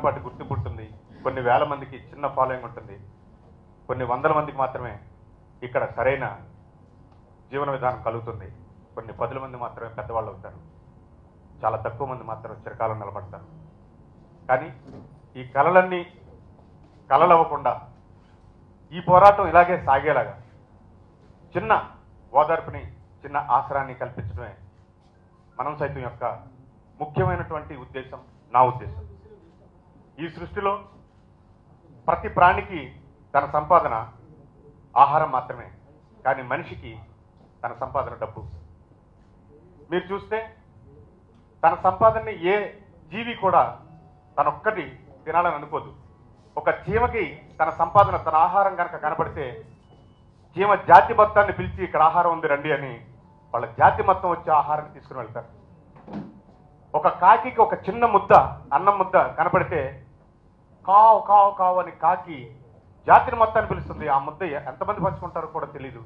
చిన్నపాటి గుర్తింపు ఉంటుంది కొన్ని వేల మందికి చిన్న ఫాలోయింగ్ ఉంటుంది. కొన్ని వందల మందికి మాత్రమే ఇక్కడ సరైన జీవన విధానం కలుగుతుంది. కొన్ని పదుల మంది మాత్రమే పెద్దవాళ్ళు అవుతారు. చాలా తక్కువ మంది మాత్రం చిరకాలం నిలబడతారు. కానీ ఈ కళలన్నీ కళలు అవ్వకుండా ఈ పోరాటం ఇలాగే సాగేలాగా చిన్న ఓదార్పుని చిన్న ఆసరాన్ని కల్పించడమే మనం సైతం యొక్క ముఖ్యమైనటువంటి ఉద్దేశం నా ఉద్దేశం. ఈ సృష్టిలో ప్రతి ప్రాణికి తన సంపాదన ఆహారం మాత్రమే. కానీ మనిషికి తన సంపాదన డబ్బు. మీరు చూస్తే తన సంపాదనని ఏ జీవి కూడా తనొక్కటి తినాలని అనుకోదు. ఒక జీవకి తన సంపాదన తన ఆహారం కనుక కనపడితే జీవ జాతి మొత్తాన్ని పిలిచి ఇక్కడ ఆహారం ఉంది రండి అని వాళ్ళ జాతి మొత్తం వచ్చి ఆహారాన్ని తీసుకుని వెళ్తారు. ఒక కాకి ఒక చిన్న ముద్ద అన్నం ముద్ద కనపడితే కావు కావు కావు అని కాకి జాతిని మొత్తాన్ని పిలుస్తుంది. ఆ ముద్ద ఎంతమంది పంచుకుంటారో కూడా తెలియదు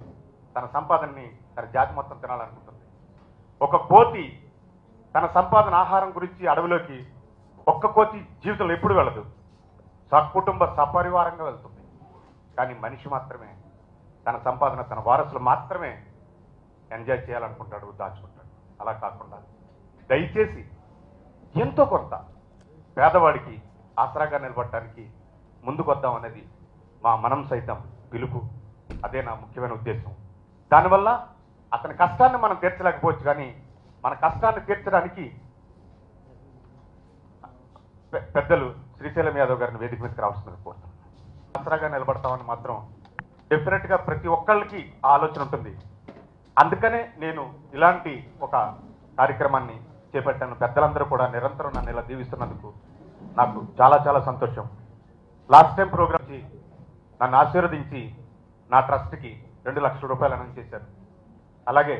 తన సంపాదనని తన జాతి మొత్తం తినాలనుకుంటుంది. ఒక కోతి తన సంపాదన ఆహారం గురించి అడవిలోకి ఒక్క కోతి జీవితంలో ఎప్పుడు వెళ్ళదు. సకుటుంబ సపరివారంగా వెళ్తుంది. కానీ మనిషి మాత్రమే తన సంపాదన తన వారసులు మాత్రమే ఎంజాయ్ చేయాలనుకుంటాడు దాచుకుంటాడు. అలా కాకుండా దయచేసి ఎంతో కొంత పేదవాడికి ఆసరాగా నిలబడటానికి ముందుకొద్దాం అనేది మా మనం సైతం పిలుపు. అదే నా ముఖ్యమైన ఉద్దేశం. దానివల్ల అతని కష్టాన్ని మనం తీర్చలేకపోవచ్చు కానీ మన కష్టాన్ని తీర్చడానికి పెద్దలు శ్రీశైలం యాదవ్ గారిని వేదిక మీదకి రావాల్సిందని కోరుతున్నాను. ఆసరాగా నిలబడతామని మాత్రం డెఫినెట్గా ప్రతి ఒక్కళ్ళకి ఆ ఆలోచన ఉంటుంది. అందుకనే నేను ఇలాంటి ఒక కార్యక్రమాన్ని చేపట్టాను. పెద్దలందరూ కూడా నిరంతరం నన్ను ఇలా దీవిస్తున్నందుకు నాకు చాలా చాలా సంతోషం. లాస్ట్ టైం ప్రోగ్రామ్ నన్ను ఆశీర్వదించి నా ట్రస్ట్కి రెండు లక్షల రూపాయలు అనౌన్స్ చేశారు. అలాగే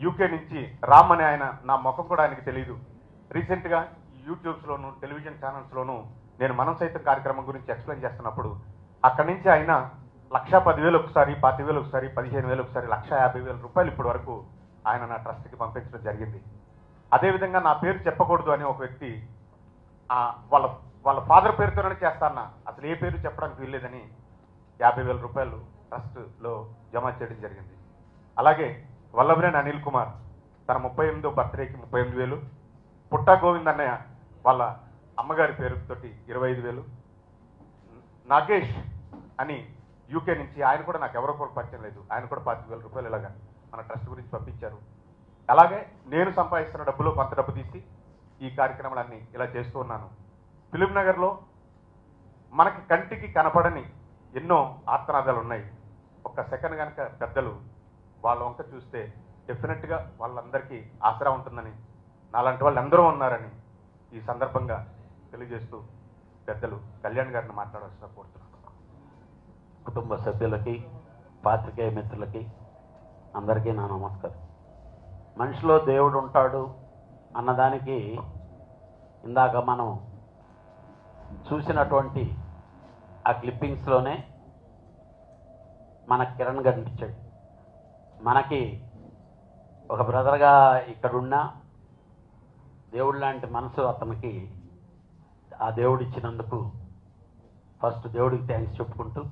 యూకే నుంచి రామ్ అనే ఆయన నా ముఖం కూడా ఆయనకి తెలియదు రీసెంట్గా యూట్యూబ్స్లోను టెలివిజన్ ఛానల్స్లోను నేను మనం సైతం కార్యక్రమం గురించి ఎక్స్ప్లెయిన్ చేస్తున్నప్పుడు అక్కడి నుంచి ఆయన లక్ష పదివేలు ఒకసారి పాతి వేలు ఒకసారి పదిహేను వేలు ఒకసారి లక్ష యాభై వేల రూపాయలు ఇప్పటి వరకు ఆయన నా ట్రస్ట్కి పంపించడం జరిగింది. అదేవిధంగా నా పేరు చెప్పకూడదు అని ఒక వ్యక్తి వాళ్ళ వాళ్ళ ఫాదర్ పేరుతోనే చేస్తాన్న అసలు ఏ పేరు చెప్పడానికి వీల్లేదని యాభై వేల రూపాయలు ట్రస్ట్లో జమ చేయడం జరిగింది. అలాగే వల్లభనేని అనిల్ కుమార్ తన ముప్పై ఎనిమిదో బర్త్డేకి ముప్పై ఎనిమిది వేలు పుట్టా గోవింద్ అన్నయ్య వాళ్ళ అమ్మగారి పేరుతోటి ఇరవై ఐదు వేలు నాగేష్ అని యూకే నుంచి ఆయన కూడా నాకు ఎవరో కూడా పరిచయం లేదు. ఆయన కూడా పాతిక వేల రూపాయలు ఇలాగా మన ట్రస్ట్ గురించి పంపించారు. అలాగే నేను సంపాదిస్తున్న డబ్బులో కొంత డబ్బు తీసి ఈ కార్యక్రమాలన్నీ ఇలా చేస్తూ ఉన్నాను. ఫిలిం నగర్లో మనకి కంటికి కనపడని ఎన్నో ఆత్మనాదాలు ఉన్నాయి. ఒక్క సెకండ్ కనుక పెద్దలు వాళ్ళ వంక చూస్తే డెఫినెట్గా వాళ్ళందరికీ ఆసరా ఉంటుందని నాలాంటి వాళ్ళందరూ ఉన్నారని ఈ సందర్భంగా తెలియజేస్తూ పెద్దలు కళ్యాణ్ గారిని మాట్లాడాల్సిన కోరుతున్నాను. కుటుంబ సభ్యులకి పాత్రికేయ మిత్రులకి అందరికీ నా నమస్కారం. మనిషిలో దేవుడు ఉంటాడు అన్నదానికి ఇందాక మనం చూసినటువంటి ఆ క్లిప్పింగ్స్లోనే మన కిరణ్ కనిపించాడు. మనకి ఒక బ్రదర్గా ఇక్కడున్నా దేవుడు లాంటి మనసు అతనికి ఆ దేవుడు ఇచ్చినందుకు ఫస్ట్ దేవుడికి థ్యాంక్స్ చెప్పుకుంటూ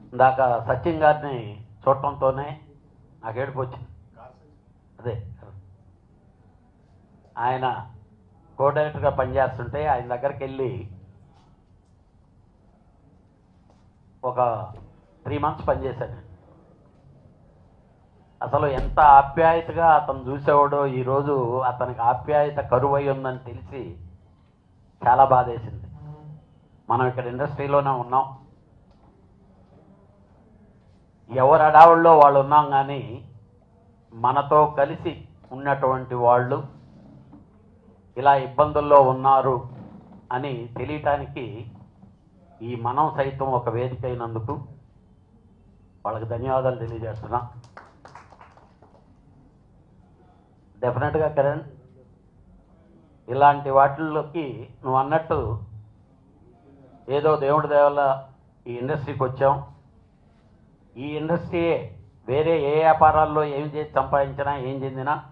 ఇందాక సచిన్ గారిని చూడటంతోనే నాకు ఏడుపు వచ్చింది. అదే. ఆయన కో డైరెక్టర్గా పనిచేస్తుంటే ఆయన దగ్గరికి వెళ్ళి ఒక త్రీ మంత్స్ పనిచేశాను అసలు ఎంత ఆప్యాయతగా అతను చూసేవాడో ఈరోజు అతనికి ఆప్యాయత కరువై ఉందని తెలిసి చాలా బాధేసింది. మనం ఇక్కడ ఇండస్ట్రీలోనే ఉన్నాం. ఎవరు అడావుల్లో వాళ్ళు ఉన్నాం కానీ మనతో కలిసి ఉన్నటువంటి వాళ్ళు ఇలా ఇబ్బందుల్లో ఉన్నారు అని తెలియటానికి ఈ మనం సైతం ఒక వేదిక అయినందుకు వాళ్ళకి ధన్యవాదాలు తెలియజేస్తున్నా. డెఫినెట్గా కిరణ్ ఇలాంటి వాటిల్లోకి నువ్వు అన్నట్టు ఏదో దేవుడి దేవల ఈ ఇండస్ట్రీకి వచ్చాం. ఈ ఇండస్ట్రీయే వేరే ఏ వ్యాపారాల్లో ఏం చేసి సంపాదించినా ఏం చెందినా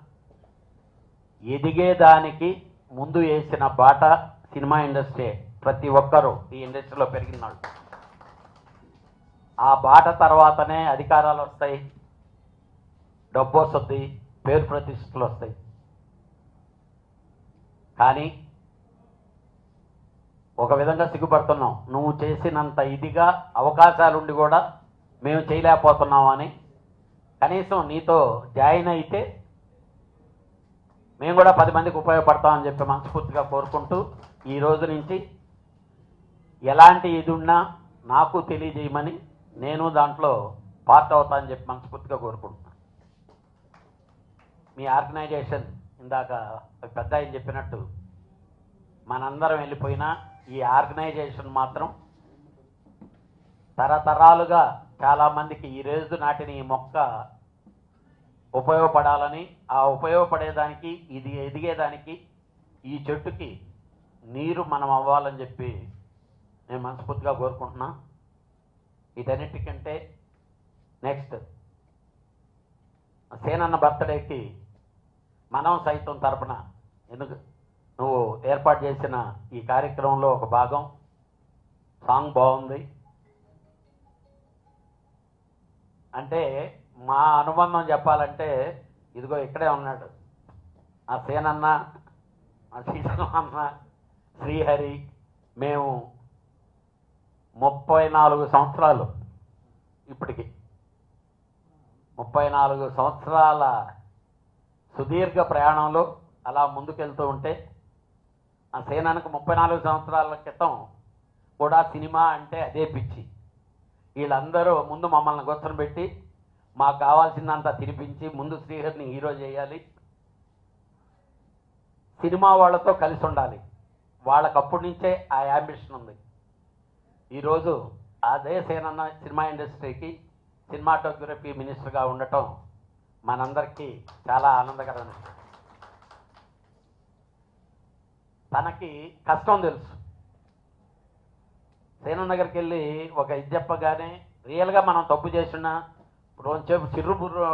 ఎదిగేదానికి ముందు వేసిన బాట సినిమా ఇండస్ట్రీ. ప్రతి ఒక్కరూ ఈ ఇండస్ట్రీలో పెరిగినాడు ఆ బాట తర్వాతనే అధికారాలు వస్తాయి. డబ్బు వస్తుంది పేరు ప్రతిష్టలు వస్తాయి. కానీ ఒక విధంగా సిగ్గుపడుతున్నాం. నువ్వు చేసినంత ఇదిగా అవకాశాలుండి కూడా మేము చేయలేకపోతున్నామని కనీసం నీతో జాయిన్ అయితే మేము కూడా పది మందికి ఉపయోగపడతామని చెప్పి మనస్ఫూర్తిగా కోరుకుంటూ ఈ రోజు నుంచి ఎలాంటి ఇది ఉన్నా నాకు తెలియజేయమని నేను దాంట్లో పార్ట్ అవుతానని చెప్పి మనస్ఫూర్తిగా కోరుకుంటున్నాను. మీ ఆర్గనైజేషన్ ఇందాక పెద్ద ఆయన చెప్పినట్టు మనందరం వెళ్ళిపోయినా ఈ ఆర్గనైజేషన్ మాత్రం తరతరాలుగా చాలామందికి ఈ రోజు నాటిన ఈ మొక్క ఉపయోగపడాలని ఆ ఉపయోగపడేదానికి ఇది ఎదిగేదానికి ఈ చెట్టుకి నీరు మనం అవ్వాలని చెప్పి నేను మనస్ఫూర్తిగా కోరుకుంటున్నా. ఇదన్నిటికంటే నెక్స్ట్ సేనన్న బర్త్డేకి మనం సైతం తరపున ఎందుకు నువ్వు ఏర్పాటు చేసిన ఈ కార్యక్రమంలో ఒక భాగం సాంగ్ బాగుంది. అంటే మా అనుబంధం చెప్పాలంటే ఇదిగో ఇక్కడే ఉన్నాడు. ఆ సేనన్న ఆ సీతమ్మ అన్న శ్రీహరి మేము ముప్పై నాలుగు సంవత్సరాలు ఇప్పటికి. ముప్పై నాలుగు సంవత్సరాల సుదీర్ఘ ప్రయాణంలో అలా ముందుకెళ్తూ ఉంటే ఆ సేనానికి ముప్పై నాలుగు సంవత్సరాల క్రితం కూడా సినిమా అంటే అదే పిచ్చి. వీళ్ళందరూ ముందు మమ్మల్ని కూర్చొని మాకు కావాల్సిందంతా తినిపించి ముందు శ్రీహరిని హీరో చేయాలి. సినిమా వాళ్ళతో కలిసి ఉండాలి. వాళ్ళకి అప్పటి నుంచే ఆ యాంబిషన్ ఉంది. ఈరోజు అదే సేనన్న సినిమా ఇండస్ట్రీకి సినిమాటోగ్రఫీ మినిస్టర్గా ఉండటం మనందరికీ చాలా ఆనందకరమైన తనకి కష్టం తెలుసు. సేనన్న వెళ్ళి ఒక ఇది చెప్పగానే రియల్గా మనం తప్పు చేసిన రోజుసేపు చిర్రుబుర్రు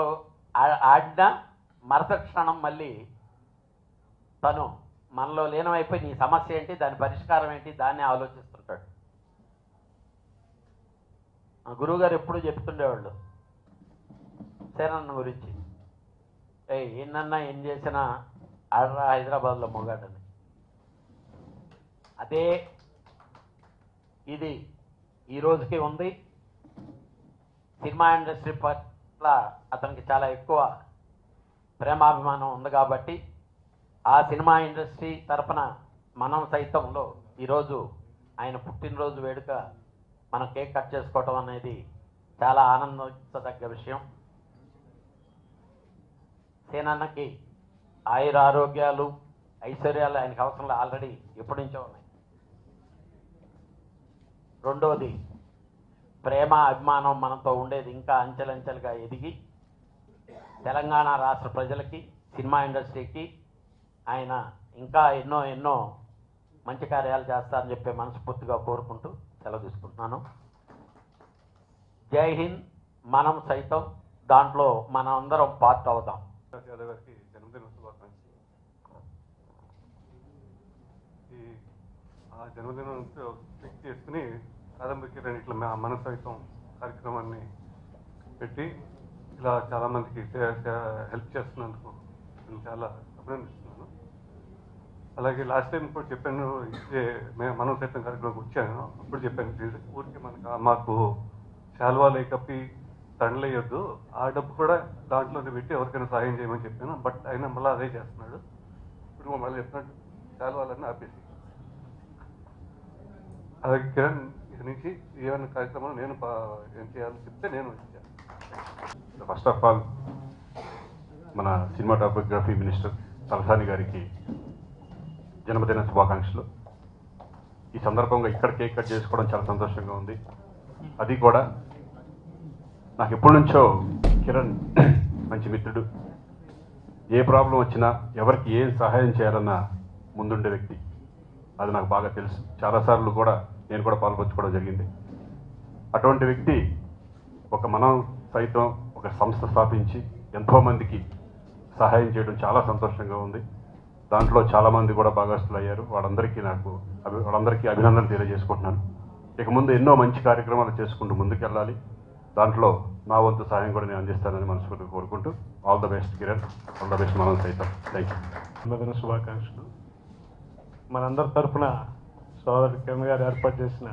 ఆ- ఆడినా మరత క్షణం మళ్ళీ తను మనలో లీనమైపోయి నీ సమస్య ఏంటి దాని పరిష్కారం ఏంటి దాన్ని ఆలోచిస్తుంటాడు. ఆ గురువుగారు ఎప్పుడు చెప్తుండేవాళ్ళు సేనన్న గురించి ఏ ఎన్నన్నా ఏం చేసినా ఆడరా హైదరాబాద్లో మొగాడని. అదే ఇది ఈ రోజుకి ఉంది. సినిమా ఇండస్ట్రీ పట్ల అతనికి చాలా ఎక్కువ ప్రేమాభిమానం ఉంది కాబట్టి ఆ సినిమా ఇండస్ట్రీ తరపున మనం సైతంలో ఈరోజు ఆయన పుట్టినరోజు వేడుక మనం కేక్ కట్ చేసుకోవటం అనేది చాలా ఆనందించదగ్గ విషయం. సేనన్నకి ఆయుర ఆరోగ్యాలు ఐశ్వర్యాలు ఆయనకు అవసరంలో. ఆల్రెడీ ఎప్పటి నుంచో ఉన్నాయి. రెండోది ప్రేమ అభిమానం మనతో ఉండేది ఇంకా అంచెలంచెలుగా ఎదిగి తెలంగాణ రాష్ట్ర ప్రజలకి సినిమా ఇండస్ట్రీకి ఆయన ఇంకా ఎన్నో ఎన్నో మంచి కార్యాలు చేస్తారని చెప్పి మనస్ఫూర్తిగా కోరుకుంటూ సెలవు తీసుకుంటున్నాను. జై హింద్ మనం సైతం దాంట్లో మనం అందరం పార్ట్ అవుదాం. జన్మదిన శుభాకాంక్షలు. ఆ జన్మదినం చేసుకుని కాదంబరికి రెండిట్ల మా మన సైతం కార్యక్రమాన్ని పెట్టి ఇలా చాలామందికి హెల్ప్ చేస్తున్నందుకు నేను చాలా అభినందిస్తున్నాను. అలాగే లాస్ట్ టైం కూడా చెప్పాను ఇదే మేము మనం సైతం కార్యక్రమం వచ్చాను. అప్పుడు చెప్పాను ఊరికి మనకు మాకు శాల్వాలు కప్పి తండ్లేయొద్దు ఆ డబ్బు కూడా దాంట్లోనే పెట్టి ఎవరికైనా సహాయం చేయమని చెప్పాను. బట్ ఆయన మళ్ళీ అదే చేస్తున్నాడు. ఇప్పుడు మళ్ళీ చెప్తున్నాడు శాల్వాలన్నీ ఆపేసి. అలాగే కిరణ్ ఇక్కడి నుంచి ఏమైనా కార్యక్రమాలు నేను పా- ఏం చేయాలో చెప్తే నేను వచ్చాను ఫస్ట్ ఆఫ్ ఆల్ మన సినిమాటోగ్రఫీ మినిస్టర్ తలసాని గారికి జన్మదిన శుభాకాంక్షలు. ఈ సందర్భంగా ఇక్కడ కేక్ కట్ చేసుకోవడం చాలా సంతోషంగా ఉంది. అది కూడా నాకు ఎప్పటి నుంచో కిరణ్ మంచి మిత్రుడు. ఏ ప్రాబ్లం వచ్చినా ఎవరికి ఏం సహాయం చేయాలన్నా ముందుండే వ్యక్తి. అది నాకు బాగా తెలుసు. చాలాసార్లు కూడా నేను కూడా పాల్పంచుకోవడం జరిగింది. అటువంటి వ్యక్తి ఒక మనం సైతం ఒక సంస్థ స్థాపించి ఎంతోమందికి సహాయం చేయడం చాలా సంతోషంగా ఉంది. దాంట్లో చాలామంది కూడా భాగస్థులు అయ్యారు వాళ్ళందరికీ నాకు అభి వాళ్ళందరికీ అభినందనలు తెలియజేసుకుంటున్నాను. ఇక ముందు ఎన్నో మంచి కార్యక్రమాలు చేసుకుంటూ ముందుకెళ్ళాలి. దాంట్లో నా వంతు సహాయం కూడా నేను అందిస్తానని మనస్ఫూర్తిగా కోరుకుంటూ all the best Kiran all the best మనం సైతం. థ్యాంక్ యూ శుభాకాంక్షలు. మనందరి తరఫున సోదరు కిరణ్ గారు ఏర్పాటు చేసిన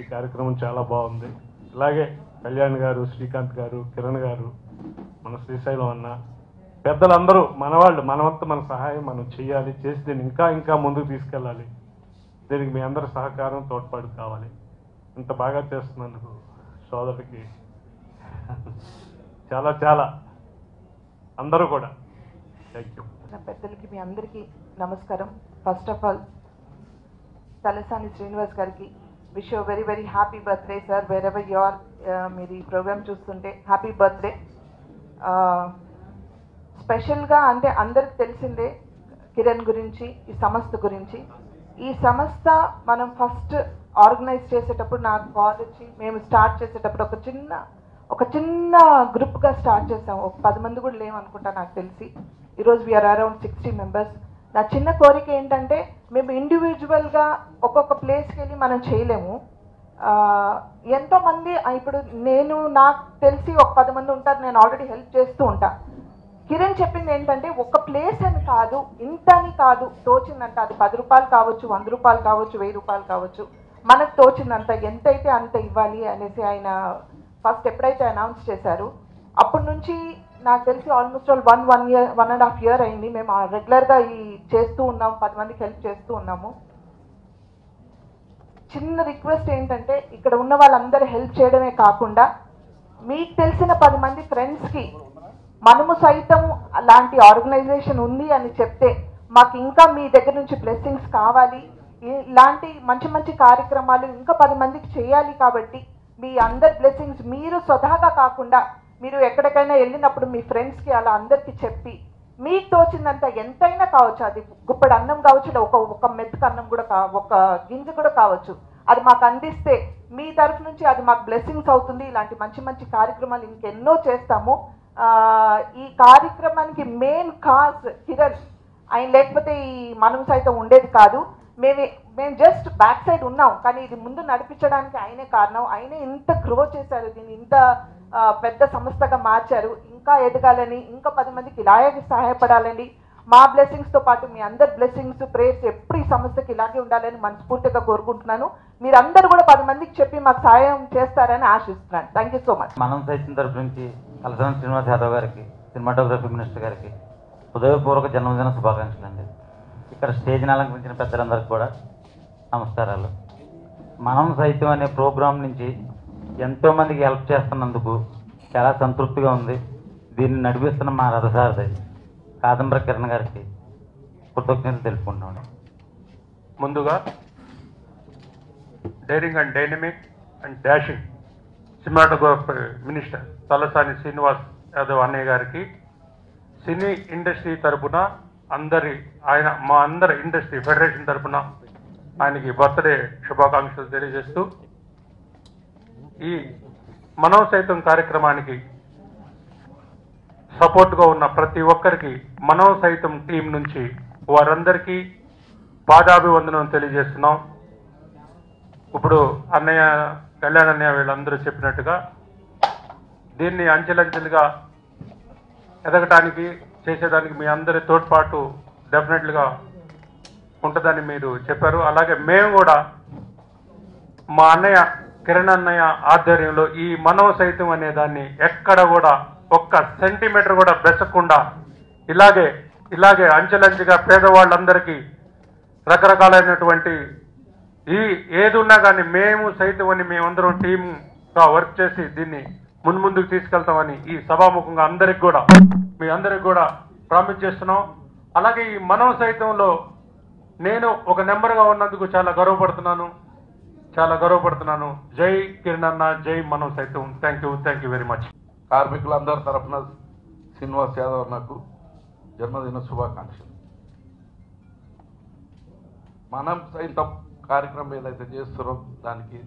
ఈ కార్యక్రమం చాలా బాగుంది. ఇలాగే కళ్యాణ్ గారు శ్రీకాంత్ గారు కిరణ్ గారు మన శ్రీశైలం అన్న పెద్దలందరూ మనవాళ్ళు మన వంతు మన సహాయం మనం చేయాలి చేసి దీన్ని ఇంకా ఇంకా ముందుకు తీసుకెళ్ళాలి. దీనికి మీ అందరి సహకారం తోడ్పాటు కావాలి. ఇంత బాగా చేస్తున్నందుకు సోదరుడికి చాలా చాలా అందరూ కూడా. థ్యాంక్ యూ పెద్దలకి మీ అందరికీ నమస్కారం. First of all Talasani Srinivas గారికి wish you very very happy birthday sir. Wherever you are మీరు ఈ ప్రోగ్రామ్ చూస్తుంటే హ్యాపీ బర్త్డే. స్పెషల్గా అంటే అందరికి తెలిసిందే కిరణ్ గురించి ఈ సంస్థ గురించి. ఈ సంస్థ మనం ఫస్ట్ ఆర్గనైజ్ చేసేటప్పుడు నాకు కాల్ వచ్చి మేము స్టార్ట్ చేసేటప్పుడు ఒక చిన్న ఒక చిన్న గ్రూప్గా స్టార్ట్ చేసాం ఒక పది మంది కూడా లేవనుకుంటా నాకు తెలిసి. ఈరోజు వీఆర్ అరౌండ్ సిక్స్టీ మెంబర్స్ నా చిన్న కోరిక ఏంటంటే మేము ఇండివిజువల్గా ఒక్కొక్క ప్లేస్కి వెళ్ళి మనం చేయలేము. ఎంతోమంది ఇప్పుడు నేను నాకు తెలిసి ఒక పది మంది ఉంటారు నేను ఆల్రెడీ హెల్ప్ చేస్తూ ఉంటా. కిరణ్ చెప్పింది ఏంటంటే ఒక ప్లేస్ అని కాదు ఇంత అని కాదు తోచిందంట అది పది రూపాయలు కావచ్చు వంద రూపాయలు కావచ్చు వెయ్యి రూపాయలు కావచ్చు. మనకు తోచిందంత ఎంతైతే అంత ఇవ్వాలి అనేసి ఆయన ఫస్ట్ ఎప్పుడైతే అనౌన్స్ చేశారు అప్పటి నుంచి నాకు తెలిసి almost all one one year one and half year అయింది. మేము రెగ్యులర్గా ఈ చేస్తూ ఉన్నాం పది మందికి హెల్ప్ చేస్తూ ఉన్నాము. చిన్న రిక్వెస్ట్ ఏంటంటే ఇక్కడ ఉన్న వాళ్ళందరూ హెల్ప్ చేయడమే కాకుండా మీకు తెలిసిన పది మంది ఫ్రెండ్స్కి మనము సైతం అలాంటి ఆర్గనైజేషన్ ఉంది అని చెప్తే మాకు ఇంకా మీ దగ్గర నుంచి బ్లెస్సింగ్స్ కావాలి. ఇలాంటి మంచి మంచి కార్యక్రమాలు ఇంకా పది మందికి చేయాలి కాబట్టి మీ అందరి బ్లెస్సింగ్స్ మీరు స్వతహాగా కాకుండా మీరు ఎక్కడికైనా వెళ్ళినప్పుడు మీ ఫ్రెండ్స్కి అలా అందరికీ చెప్పి మీకు తోచిందంత ఎంతైనా కావచ్చు. అది గుప్పడి అన్నం కావచ్చు ఒక ఒక మెతుకు అన్నం కూడా కా ఒక గింజ కూడా కావచ్చు. అది మాకు అందిస్తే మీ తరఫు నుంచి అది మాకు బ్లెస్సింగ్స్ అవుతుంది. ఇలాంటి మంచి మంచి కార్యక్రమాలు ఇంకెన్నో చేస్తాము. ఈ కార్యక్రమానికి మెయిన్ కాజ్ కిరణ్ ఆయన లేకపోతే ఈ మనం సైతం ఉండేది కాదు. మేము మేము జస్ట్ బ్యాక్ సైడ్ ఉన్నాం. కానీ ఇది ముందు నడిపించడానికి ఆయనే కారణం. ఆయనే ఇంత గ్రో చేశారు. దీన్ని ఇంత పెద్ద సంస్థగా మార్చారు. ఇంకా ఎదగాలని ఇంకా పది మందికి ఇలాగే సహాయపడాలని మా బ్లెస్సింగ్స్తో పాటు మీ అందరి బ్లెస్సింగ్స్ ప్రేయర్స్ ఎప్పుడు ఈ సంస్థకి ఇలాగే ఉండాలని మనస్ఫూర్తిగా కోరుకుంటున్నాను. మీరందరూ కూడా పది మందికి చెప్పి మాకు సహాయం చేస్తారని ఆశిస్తున్నాను. థ్యాంక్ యూ సో మచ్ మనం సైతం తరపు నుంచి కలసాని శ్రీనివాస్ యాదవ్ గారికి సినిమాటోగ్రఫీ మినిస్టర్ గారికి హృదయపూర్వక జన్మదిన శుభాకాంక్షలు అండి ఇక్కడ స్టేజ్ని అలంకరించిన పెద్దలందరికీ కూడా నమస్కారాలు. మనం సైతం అనే ప్రోగ్రాం నుంచి ఎంతోమందికి హెల్ప్ చేస్తున్నందుకు చాలా సంతృప్తిగా ఉంది. దీన్ని నడిపిస్తున్న మా రథసారథి కాదంబర కిరణ్ గారికి కృతజ్ఞతలు తెలుపుకుంటున్నాను. ముందుగా daring and dynamic and dashing cinematography minister Talasani Srinivas Yadav అన్నయ్య గారికి సినీ ఇండస్ట్రీ తరపున అందరి ఆయన మా అందరి ఇండస్ట్రీ ఫెడరేషన్ తరపున ఆయనకి బర్త్డే శుభాకాంక్షలు తెలియజేస్తూ ఈ మనం సైతం కార్యక్రమానికి సపోర్ట్గా ఉన్న ప్రతి ఒక్కరికి మనం సైతం టీం నుంచి వారందరికీ పాదాభివందనం తెలియజేస్తున్నాం. ఇప్పుడు అన్నయ్య కళ్యాణ్ అన్నయ్య వీళ్ళందరూ చెప్పినట్టుగా దీన్ని అంచెలంచెలుగా ఎదగటానికి చేసేదానికి మీ అందరి తోడ్పాటు డెఫినెట్లుగా ఉంటుందని మీరు చెప్పారు. అలాగే మేము కూడా మా అన్నయ్య కిరణ్ అన్నయ్య ఆధ్వర్యంలో ఈ మనో సైతం అనే దాన్ని ఎక్కడ కూడా ఒక్క సెంటీమీటర్ కూడా బెసకుండా ఇలాగే ఇలాగే అంచెలంచెగా పేదవాళ్ళందరికీ రకరకాలైనటువంటి ఈ ఏదున్నా కానీ మేము సైతం అని మేమందరం టీమ్గా వర్క్ చేసి దీన్ని మున్ముందుకు తీసుకెళ్తామని ఈ సభాముఖంగా అందరికి కూడా మీ అందరికి కూడా ప్రామిస్ చేస్తున్నాం. అలాగే ఈ మనం సైతంలో నేను ఒక నెంబర్గా ఉన్నందుకు చాలా గర్వపడుతున్నాను. చాలా గర్వపడుతున్నాను. జై కిరణ్ అన్న జై మనం సైతం. Thank you thank you very much కార్మికులందరి తరఫున శ్రీనివాస్ యాదవ్ నాకు జన్మదిన శుభాకాంక్షలు. మనం సైతం కార్యక్రమం ఏదైతే చేస్తున్నాం దానికి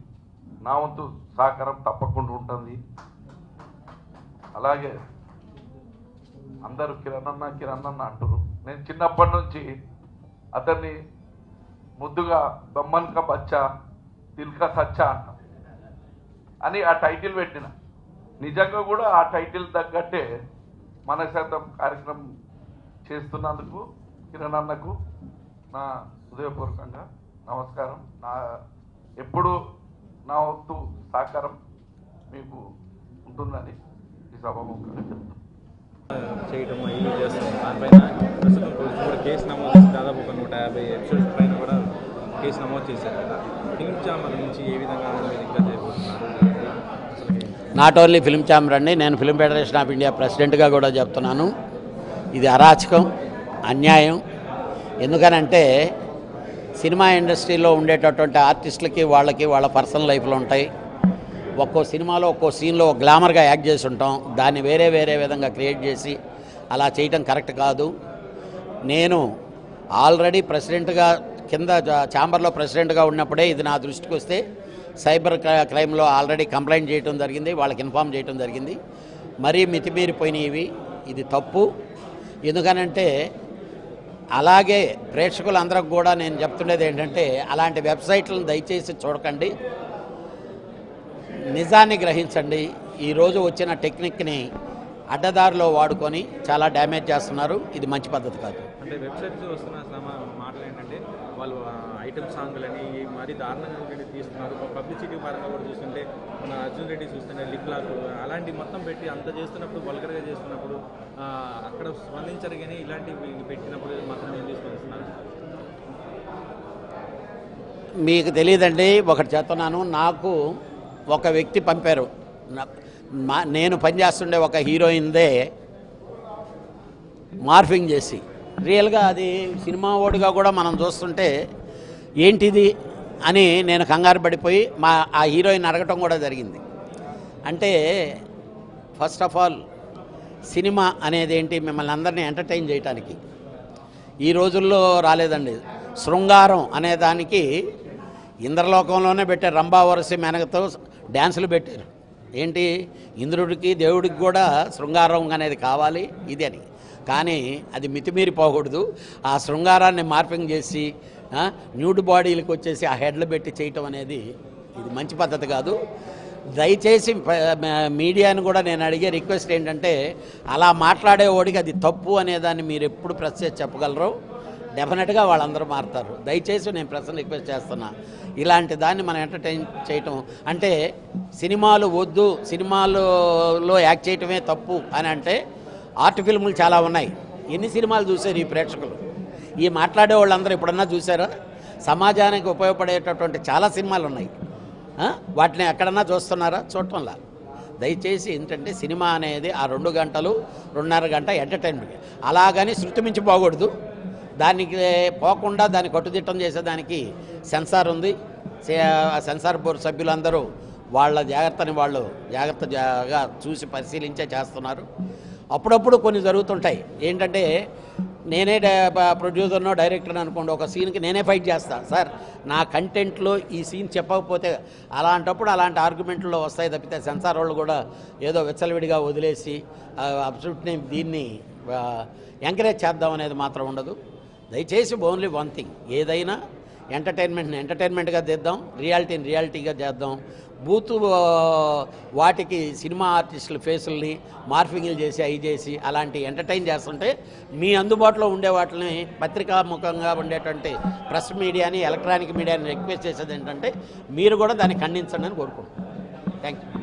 నా వంతు సహకారం తప్పకుండా ఉంటుంది. అలాగే అందరూ కిరణన్న కిరణన్న అంటారు నేను చిన్నప్పటి నుంచి అతన్ని ముద్దుగా బొమ్మన్క బచ్చా తిల్క సచ్చా అంటాం. అని ఆ టైటిల్ పెట్టిన. నిజంగా కూడా ఆ టైటిల్ తగ్గట్టే మన శాతం కార్యక్రమం చేస్తున్నందుకు కిరణ్ అన్నకు నా హృదయపూర్వకంగా నమస్కారం. నా ఎప్పుడు నా వంతు సహకారం మీకు ఉంటుందని ఈ సభాముఖంగా చెప్తాను చేయటం ఇవి చేస్తాం. దానిపైన ప్రస్తుతం కూడా కేసు నమోదు దాదాపు ఒక నూట యాభై ఎపిసోడ్స్ పైన కూడా కేసు నమోదు చేశారు కదా. ఛాంబర్ నుంచి ఏ విధంగా ఇంకా చేయబోతున్నారు నాట్ ఓన్లీ ఫిల్మ్ ఛాంబర్ అండి నేను ఫిల్మ్ ఫెడరేషన్ ఆఫ్ ఇండియా ప్రెసిడెంట్గా కూడా చెప్తున్నాను. ఇది అరాచకం అన్యాయం. ఎందుకనంటే సినిమా ఇండస్ట్రీలో ఉండేటటువంటి ఆర్టిస్టులకి వాళ్ళకి వాళ్ళ పర్సనల్ లైఫ్లు ఉంటాయి. ఒక్కో సినిమాలో ఒక్కో సీన్లో గ్లామర్గా యాక్ట్ చేసి ఉంటాం. దాన్ని వేరే వేరే విధంగా క్రియేట్ చేసి అలా చేయటం కరెక్ట్ కాదు. నేను ఆల్రెడీ ప్రెసిడెంట్గా కింద ఛాంబర్లో ప్రెసిడెంట్గా ఉన్నప్పుడే ఇది నా దృష్టికి వస్తే సైబర్ క్రైమ్లో ఆల్రెడీ కంప్లైంట్ చేయడం జరిగింది వాళ్ళకి ఇన్ఫామ్ చేయడం జరిగింది. మరీ మితిమీరిపోయినవి ఇది తప్పు. ఎందుకనంటే అలాగే ప్రేక్షకులందరికి కూడా నేను చెప్తుండేది ఏంటంటే అలాంటి వెబ్సైట్లను దయచేసి చూడకండి. నిజాన్ని గ్రహించండి. ఈరోజు వచ్చిన టెక్నిక్ని అడ్డదారిలో వాడుకొని చాలా డ్యామేజ్ చేస్తున్నారు. ఇది మంచి పద్ధతి కాదు. వాళ్ళు ఐటమ్ సాంగ్లని మరీ దారుణంగా ఉండేవి తీస్తున్నారు పబ్లిసిటీ పరంగా కూడా చూస్తుంటే మన అర్జున్ రెడ్డి చూస్తుంటే లిప్లాక్ అలాంటివి అలాంటి మొత్తం పెట్టి అంత చేస్తున్నప్పుడు వల్గర్గా చేస్తున్నప్పుడు అక్కడ స్పందించరు కానీ ఇలాంటివి పెట్టినప్పుడు మాత్రం ఏం తీసుకొస్తున్నాను మీకు తెలియదండి ఒకటి చెప్తున్నాను. నాకు ఒక వ్యక్తి పంపారు. మా- నేను పనిచేస్తుండే ఒక హీరోయిన్దే మార్ఫింగ్ చేసి. రియల్గా అది సినిమా ఓడిగా కూడా మనం చూస్తుంటే ఏంటిది అని నేను కంగారు పడిపోయి మా ఆ హీరోయిన్ అడగటం కూడా జరిగింది. అంటే ఫస్ట్ ఆఫ్ ఆల్ సినిమా అనేది ఏంటి మిమ్మల్ని అందరినీ ఎంటర్టైన్ చేయటానికి? ఈ రోజుల్లో రాలేదండి. శృంగారం అనే దానికి ఇంద్రలోకంలోనే పెట్టారు రంభావరసి మేనకతో డ్యాన్సులు పెట్టారు. ఏంటి? ఇంద్రుడికి దేవుడికి కూడా శృంగారం అనేది కావాలి ఇది అని. కానీ అది మితిమీరిపోకూడదు ఆ శృంగారాన్ని మార్పింగ్ చేసి న్యూడ్ బాడీలకు వచ్చేసి ఆ హెడ్లు పెట్టి చేయటం అనేది ఇది మంచి పద్ధతి కాదు. దయచేసి మీడియాని మీడియాను కూడా నేను అడిగే రిక్వెస్ట్ ఏంటంటే అలా మాట్లాడేవాడికి అది తప్పు అనేదాన్ని మీరు ఎప్పుడు ప్రెస్ చేసి చెప్పగలరు? డెఫినెట్గా వాళ్ళందరూ మారుతారు. దయచేసి నేను ప్రశ్న రిక్వెస్ట్ చేస్తున్నా. ఇలాంటి దాన్ని మనం ఎంటర్టైన్ చేయటం అంటే సినిమాలు వద్దు సినిమాలలో యాక్ట్ చేయటమే తప్పు అని అంటే ఆర్ట్ ఫిల్ములు చాలా ఉన్నాయి. ఎన్ని సినిమాలు చూశారు ఈ ప్రేక్షకులు? ఈ మాట్లాడే వాళ్ళందరూ ఎప్పుడన్నా చూసారా సమాజానికి ఉపయోగపడేటటువంటి చాలా సినిమాలు ఉన్నాయి. వాటిని ఎక్కడన్నా చూస్తున్నారా? చూడటంలా? దయచేసి ఏంటంటే సినిమా అనేది ఆ రెండు గంటలు రెండున్నర గంట ఎంటర్టైన్మెంట్. అలాగని శృతి మించి పోకూడదు. దానికి పోకుండా దాన్ని కట్టుదిట్టం చేసేదానికి సెన్సార్ ఉంది. ఆ సెన్సార్ బోర్డు సభ్యులందరూ వాళ్ళ జాగ్రత్తని వాళ్ళు జాగ్రత్తగా చూసి పరిశీలించే చేస్తున్నారు. అప్పుడప్పుడు కొన్ని జరుగుతుంటాయి. ఏంటంటే నేనే ప్రొడ్యూసర్నో డైరెక్టర్ అనుకోండి ఒక సీన్కి నేనే ఫైట్ చేస్తాను సార్ నా కంటెంట్లో ఈ సీన్ చెప్పకపోతే అలాంటప్పుడు అలాంటి ఆర్గ్యుమెంట్లో వస్తాయి తప్పితే సెన్సార్ వాళ్ళు కూడా ఏదో విచ్చలవిడిగా వదిలేసి అబ్సల్యూట్ని దీన్ని ఎంకరేజ్ చేద్దాం అనేది మాత్రం ఉండదు. దయచేసి ఓన్లీ వన్ థింగ్. ఏదైనా ఎంటర్టైన్మెంట్ని ఎంటర్టైన్మెంట్గా చేద్దాం రియాలిటీని రియాలిటీగా చేద్దాం. బూతు వాటికి సినిమా ఆర్టిస్టుల ఫేసుల్ని మార్ఫింగ్లు చేసి అవి చేసి అలాంటి ఎంటర్టైన్ చేస్తుంటే మీ అందుబాటులో ఉండే వాటిని పత్రికాముఖంగా ఉండేటువంటి ప్రెస్ మీడియాని ఎలక్ట్రానిక్ మీడియాని రిక్వెస్ట్ చేసేది ఏంటంటే మీరు కూడా దాన్ని ఖండించండి అని కోరుకుంటున్నాను థ్యాంక్ యూ